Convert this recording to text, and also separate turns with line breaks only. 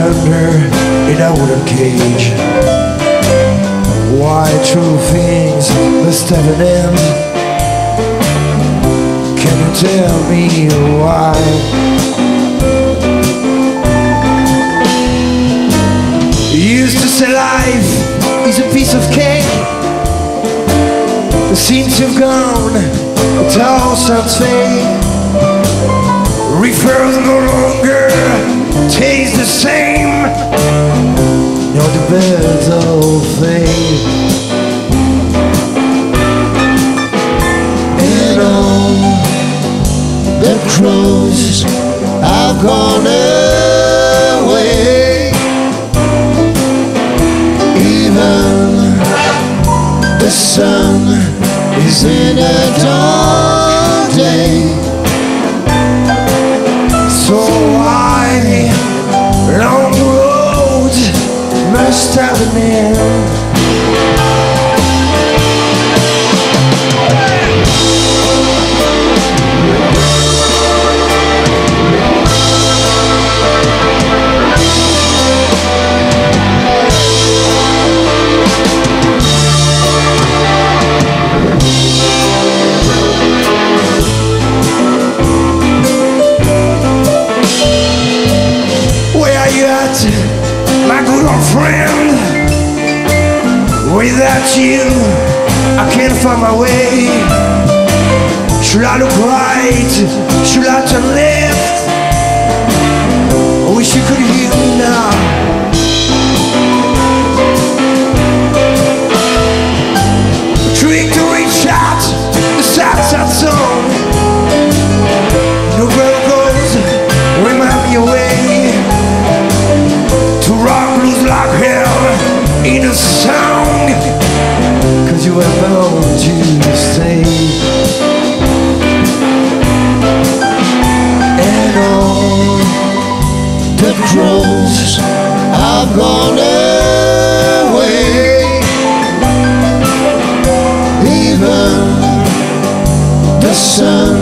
under in a wooden cage. Why true things must have an end Can you tell me why? Used to say life is a piece of cake. Since you've gone, it all sounds fake. Referrals go wrong taste the same. No, the birds all fade. And all the crows have gone away. Even the sun is in a dark day. So my good old friend? Without you, I can't find my way. Should I look right? Should I turn left? I wish you could hear me now. Trick to reach out, the sad, sad song. No girl goes, remind me away to rock blues like hell in a song. You were bound to stay. And all the crows have gone away. Even the sun